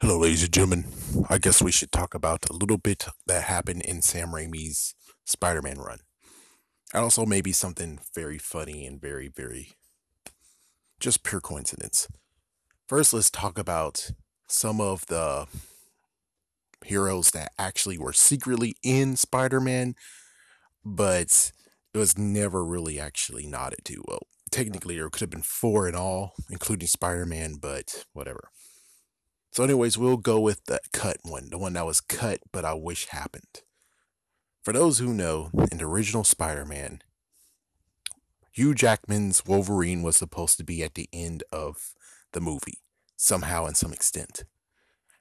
Hello, ladies and gentlemen. I guess we should talk about a little bit that happened in Sam Raimi's Spider Man run. And also, maybe something very funny and very, very just pure coincidence. First, let's talk about some of the heroes that actually were secretly in Spider Man, but it was never really actually nodded to. Well, technically, there could have been four in all, including Spider Man, but whatever. So, anyways, we'll go with the cut one, the one that was cut, but I wish happened. For those who know, in the original Spider Man, Hugh Jackman's Wolverine was supposed to be at the end of the movie, somehow and some extent.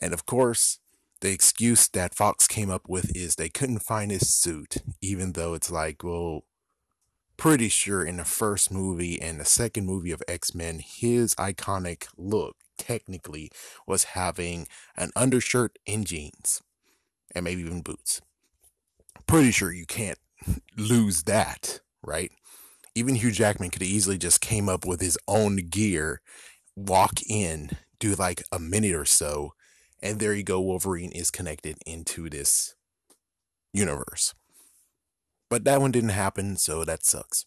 And of course, the excuse that Fox came up with is they couldn't find his suit, even though it's like, well, pretty sure in the first movie and the second movie of X Men, his iconic look technically was having an undershirt and jeans and maybe even boots. Pretty sure you can't lose that, right? Even Hugh Jackman could easily just came up with his own gear, walk in, do like a minute or so, and there you go. Wolverine is connected into this universe. But that one didn't happen, so that sucks.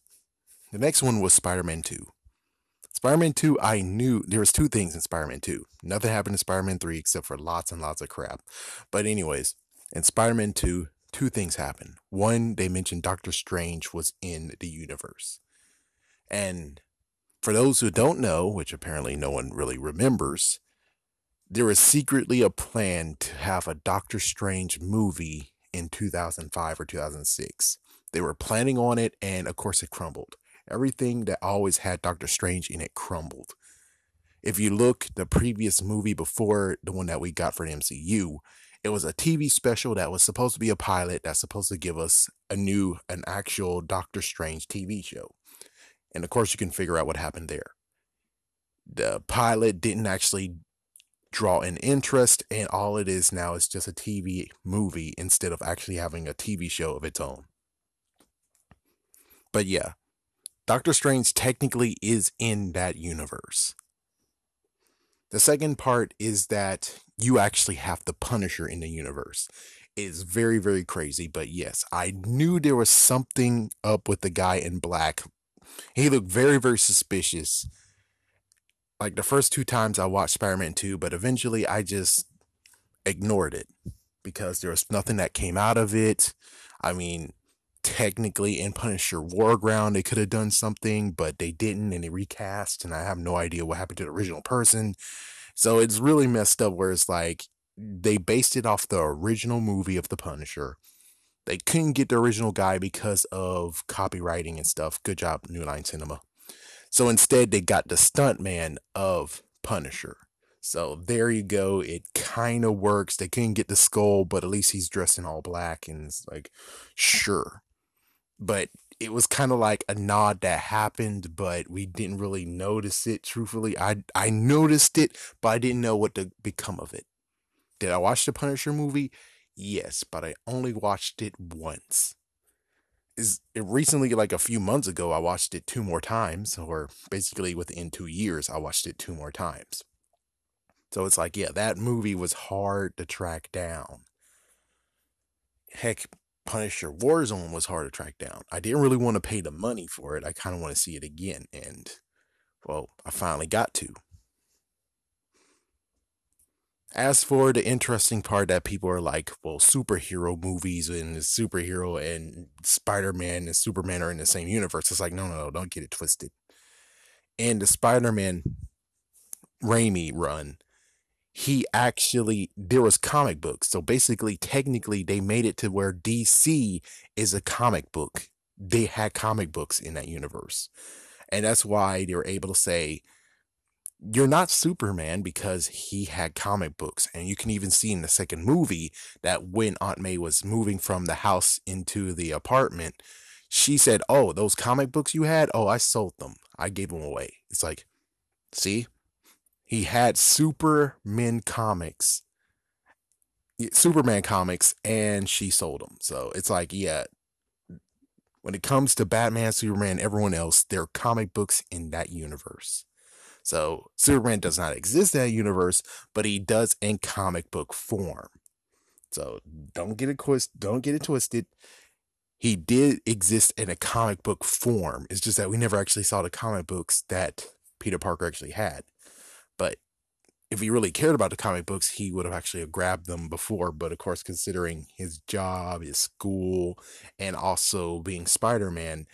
The next one was Spider-Man 2. Spider-Man 2, I knew there was two things in Spider-Man 2. Nothing happened in Spider-Man 3 except for lots and lots of crap. But anyways, in Spider-Man 2, two things happened. One, they mentioned Doctor Strange was in the universe. And for those who don't know, which apparently no one really remembers, there was secretly a plan to have a Doctor Strange movie in 2005 or 2006. They were planning on it, and of course, it crumbled. Everything that always had Doctor Strange in it crumbled. If you look the previous movie before the one that we got for the MCU, it was a TV special that was supposed to be a pilot that's supposed to give us a new, an actual Doctor Strange TV show. And of course, you can figure out what happened there. The pilot didn't actually draw an interest, and all it is now is just a TV movie instead of actually having a TV show of its own. But yeah, Doctor Strange technically is in that universe. The second part is that you actually have the Punisher in the universe. It is very, very crazy, but yes, I knew there was something up with the guy in black. He looked very, very suspicious. Like the first two times I watched Spider Man 2, but eventually I just ignored it because there was nothing that came out of it. I mean, technically in Punisher War Ground, they could have done something, but they didn't and they recast, and I have no idea what happened to the original person. So it's really messed up where it's like they based it off the original movie of the Punisher. They couldn't get the original guy because of copywriting and stuff. Good job, New Line Cinema. So instead, they got the stuntman of Punisher. So there you go. It kind of works. They couldn't get the skull, but at least he's dressed in all black, and it's like, sure but it was kind of like a nod that happened, but we didn't really notice it. Truthfully, I I noticed it, but I didn't know what to become of it. Did I watch the Punisher movie? Yes, but I only watched it once. Is it recently, like a few months ago, I watched it two more times, or basically within two years, I watched it two more times. So it's like, yeah, that movie was hard to track down. Heck, Punisher Warzone was hard to track down. I didn't really want to pay the money for it. I kind of want to see it again. And, well, I finally got to. As for the interesting part that people are like, well, superhero movies and superhero and Spider Man and Superman are in the same universe. It's like, no, no, no, don't get it twisted. And the Spider Man Raimi run, he actually there was comic books. So basically technically they made it to where dc is a comic book. They had comic books in that universe. And that's why they were able to say you're not superman because he had comic books. And you can even see in the second movie that when aunt may was moving from the house into the apartment she said oh those comic books you had? Oh i sold them. I gave them away. It's like see he had Superman comics, Superman comics, and she sold them. So it's like, yeah, when it comes to Batman, Superman, everyone else, they're comic books in that universe. So Superman does not exist in that universe, but he does in comic book form. So don't get it. Don't get it twisted. He did exist in a comic book form. It's just that we never actually saw the comic books that Peter Parker actually had. But if he really cared about the comic books, he would have actually grabbed them before. But of course, considering his job, his school, and also being Spider Man,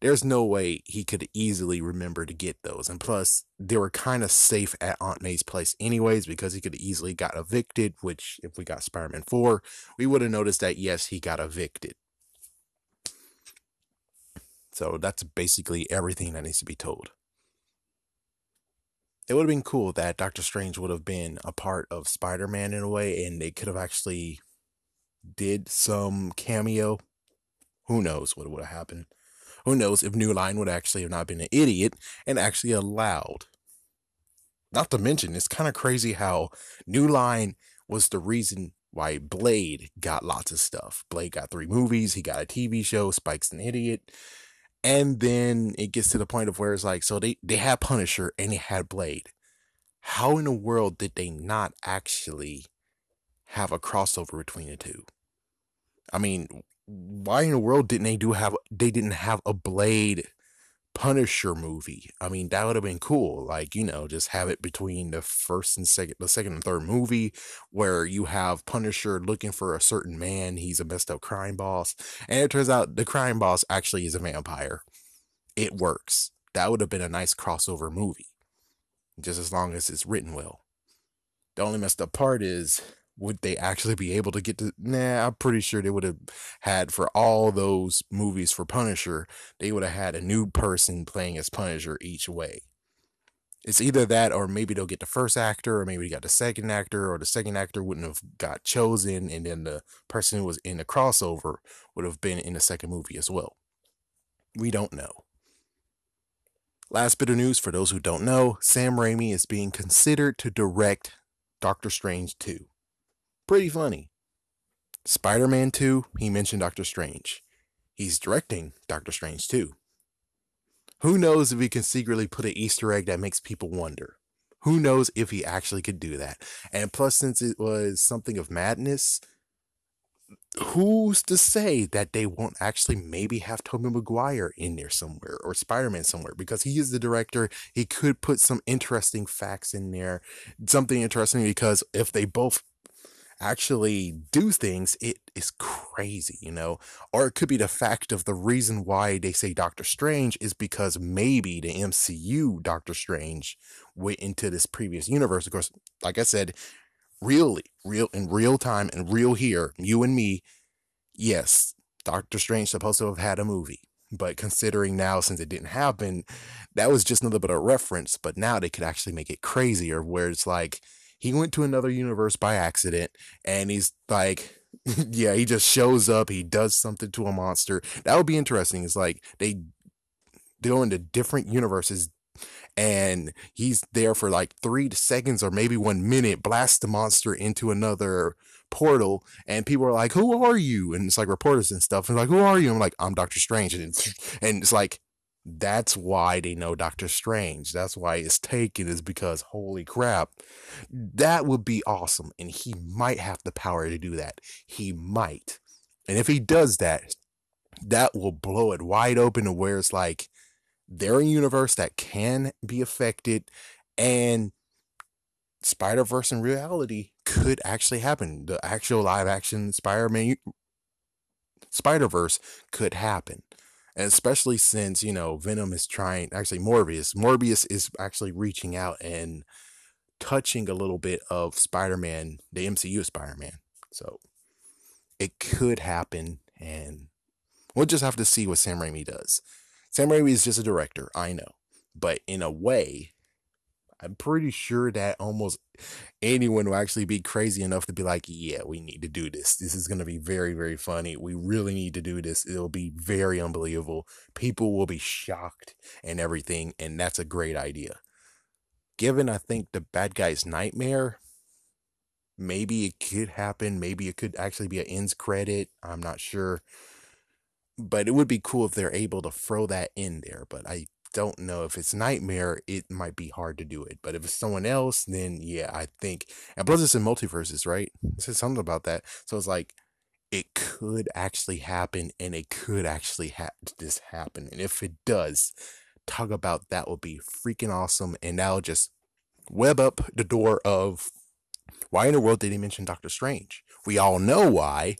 there's no way he could easily remember to get those. And plus, they were kind of safe at Aunt May's place, anyways, because he could easily got evicted. Which, if we got Spider Man 4, we would have noticed that yes, he got evicted. So that's basically everything that needs to be told it would have been cool that Doctor Strange would have been a part of Spider Man in a way, and they could have actually did some cameo. Who knows what would have happened? Who knows if New Line would actually have not been an idiot and actually allowed? Not to mention, it's kind of crazy how New Line was the reason why Blade got lots of stuff. Blade got three movies, he got a TV show, Spike's an idiot and then it gets to the point of where it's like so they they had punisher and they had blade. How in the world did they not actually have a crossover between the two? I mean why in the world didn't they do have they didn't have a blade Punisher movie. I mean, that would have been cool. Like, you know, just have it between the first and second, the second and third movie where you have Punisher looking for a certain man. He's a messed up crime boss. And it turns out the crime boss actually is a vampire. It works. That would have been a nice crossover movie. Just as long as it's written well. The only messed up part is would they actually be able to get to nah i'm pretty sure they would have had for all those movies for punisher they would have had a new person playing as punisher each way. It's either that or maybe they'll get the first actor or maybe they got the second actor or the second actor wouldn't have got chosen and then the person who was in the crossover would have been in the second movie as well. We don't know. Last bit of news for those who don't know sam raimi is being considered to direct doctor strange 2 pretty funny. Spider Man 2, he mentioned Doctor Strange. He's directing Doctor Strange 2. Who knows if he can secretly put an Easter egg that makes people wonder? Who knows if he actually could do that? And plus, since it was something of madness, who's to say that they won't actually maybe have Tobey Maguire in there somewhere or Spider-Man somewhere because he is the director. He could put some interesting facts in there, something interesting because if they both actually do things, it is crazy, you know? Or it could be the fact of the reason why they say Doctor Strange is because maybe the MCU Doctor Strange went into this previous universe. Of course, like I said, really, real in real time and real here, you and me, yes, Doctor Strange supposed to have had a movie. But considering now, since it didn't happen, that was just another bit of reference. But now they could actually make it crazier, where it's like, he went to another universe by accident and he's like yeah he just shows up he does something to a monster. That would be interesting it's like they go into different universes and he's there for like three seconds or maybe one minute blast the monster into another portal and people are like who are you? And it's like reporters and stuff and like who are you? I'm like i'm dr strange and it's, and it's like that's why they know Doctor Strange. That's why it's taken, is because holy crap, that would be awesome. And he might have the power to do that. He might. And if he does that, that will blow it wide open to where it's like they're a universe that can be affected and Spider Verse in reality could actually happen. The actual live action Spider Man Spider Verse could happen and especially since you know Venom is trying actually Morbius Morbius is actually reaching out and touching a little bit of Spider-Man the MCU Spider-Man so it could happen and we'll just have to see what Sam Raimi does. Sam Raimi is just a director I know but in a way I'm pretty sure that almost anyone will actually be crazy enough to be like, yeah, we need to do this. This is going to be very, very funny. We really need to do this. It'll be very unbelievable. People will be shocked and everything. And that's a great idea. Given, I think, the bad guy's nightmare, maybe it could happen. Maybe it could actually be an ends credit. I'm not sure. But it would be cool if they're able to throw that in there. But I don't know if it's Nightmare, it might be hard to do it. But if it's someone else, then yeah, I think. And plus, it's in multiverses, right? It says something about that. So it's like it could actually happen, and it could actually ha- just happen. And if it does, talk about that would be freaking awesome, and that'll just web up the door of why in the world did he mention Doctor Strange? We all know why,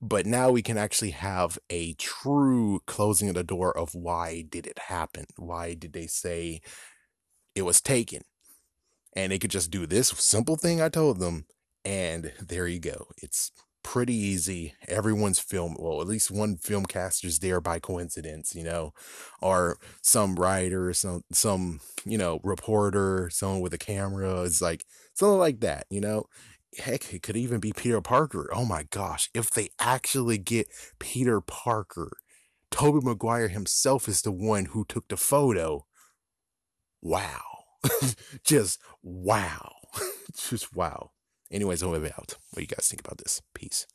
but now we can actually have a true closing of the door of why did it happen? Why did they say it was taken? And they could just do this simple thing I told them, and there you go. It's pretty easy. Everyone's film, well, at least one film caster's there by coincidence, you know, or some writer, some some you know reporter, someone with a camera. It's like something like that, you know. Heck, it could even be Peter Parker. Oh my gosh, if they actually get Peter Parker, Tobey Maguire himself is the one who took the photo. Wow. Just wow. Just wow. Anyways, I'm out. What do you guys think about this? Peace.